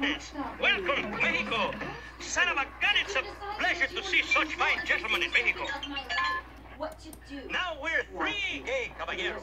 Welcome to Mexico. Son of a gun, it's a pleasure to see such fine gentlemen in Mexico. What to do? Now we're three gay caballeros.